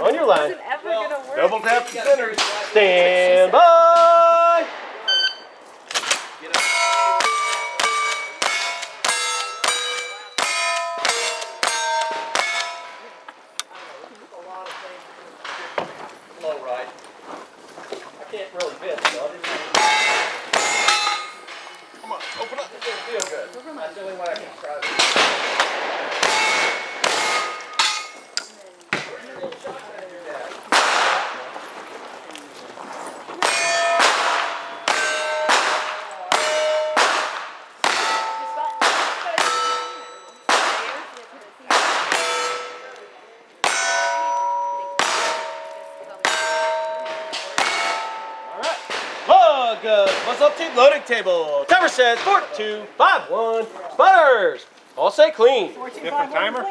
On your line. Isn't ever gonna work. Double tap the center. Stand by. Low right. I can't really fit, so I'll just Come on, open up. feel good. That's the only way I can describe it. All right. Log, uh, what's up, team? Loading table. Timer says four, two, five, one. Sputters. All say clean. Different timer?